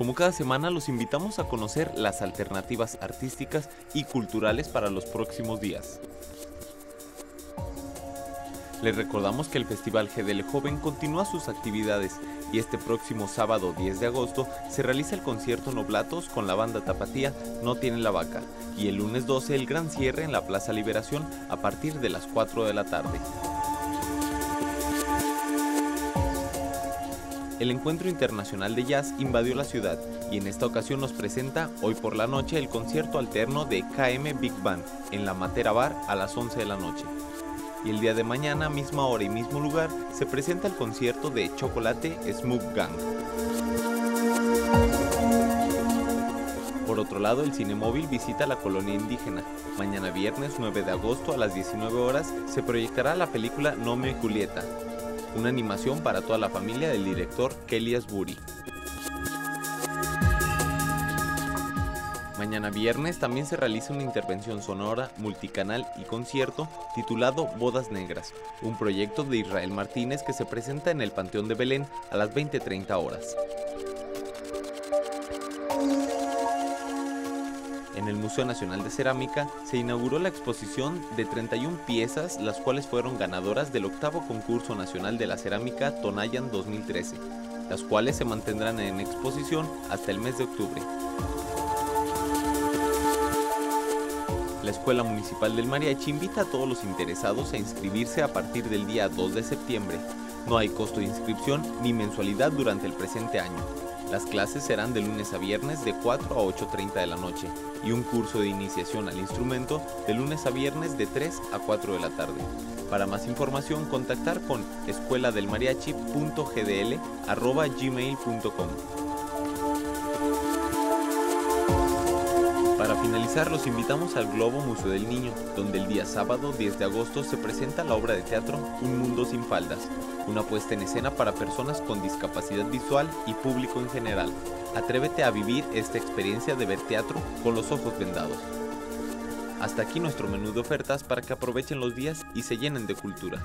Como cada semana los invitamos a conocer las alternativas artísticas y culturales para los próximos días. Les recordamos que el Festival GDL Joven continúa sus actividades y este próximo sábado 10 de agosto se realiza el concierto Noblatos con la banda Tapatía No Tiene la Vaca y el lunes 12 el gran cierre en la Plaza Liberación a partir de las 4 de la tarde. El Encuentro Internacional de Jazz invadió la ciudad y en esta ocasión nos presenta hoy por la noche el concierto alterno de KM Big Band en la Matera Bar a las 11 de la noche y el día de mañana, misma hora y mismo lugar, se presenta el concierto de Chocolate Smooth Gang. Por otro lado, el Cinemóvil visita la colonia indígena. Mañana viernes 9 de agosto a las 19 horas se proyectará la película Nome Julieta, una animación para toda la familia del director Kelly Asbury. Mañana viernes también se realiza una intervención sonora, multicanal y concierto titulado Bodas Negras, un proyecto de Israel Martínez que se presenta en el Panteón de Belén a las 20.30 horas. Museo Nacional de Cerámica se inauguró la exposición de 31 piezas, las cuales fueron ganadoras del octavo concurso nacional de la cerámica Tonayan 2013, las cuales se mantendrán en exposición hasta el mes de octubre. La Escuela Municipal del Mariachi invita a todos los interesados a inscribirse a partir del día 2 de septiembre. No hay costo de inscripción ni mensualidad durante el presente año. Las clases serán de lunes a viernes de 4 a 8.30 de la noche y un curso de iniciación al instrumento de lunes a viernes de 3 a 4 de la tarde. Para más información contactar con escueladelmariachi.gdl.gmail.com Finalizar, los invitamos al Globo Museo del Niño, donde el día sábado 10 de agosto se presenta la obra de teatro Un Mundo sin Faldas, una puesta en escena para personas con discapacidad visual y público en general. Atrévete a vivir esta experiencia de ver teatro con los ojos vendados. Hasta aquí nuestro menú de ofertas para que aprovechen los días y se llenen de cultura.